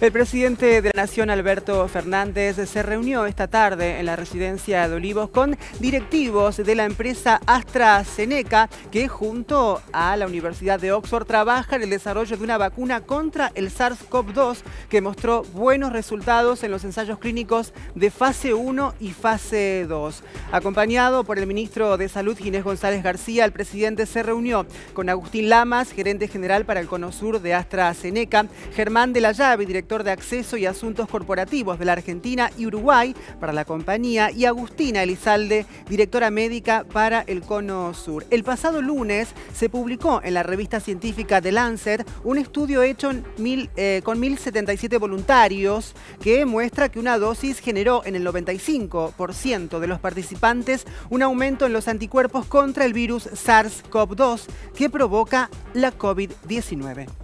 El presidente de la Nación, Alberto Fernández, se reunió esta tarde en la residencia de Olivos con directivos de la empresa AstraZeneca, que junto a la Universidad de Oxford trabaja en el desarrollo de una vacuna contra el SARS-CoV-2 que mostró buenos resultados en los ensayos clínicos de fase 1 y fase 2. Acompañado por el ministro de Salud, Ginés González García, el presidente se reunió con Agustín Lamas, gerente general para el Cono Sur de AstraZeneca, Germán de la Llave, director de Acceso y Asuntos Corporativos de la Argentina y Uruguay para la compañía, y Agustina Elizalde, directora médica para el Cono Sur. El pasado lunes se publicó en la revista científica The Lancet un estudio hecho eh, con 1.077 voluntarios que muestra que una dosis generó en el 95% de los participantes un aumento en los anticuerpos contra el virus SARS-CoV-2 que provoca la COVID-19.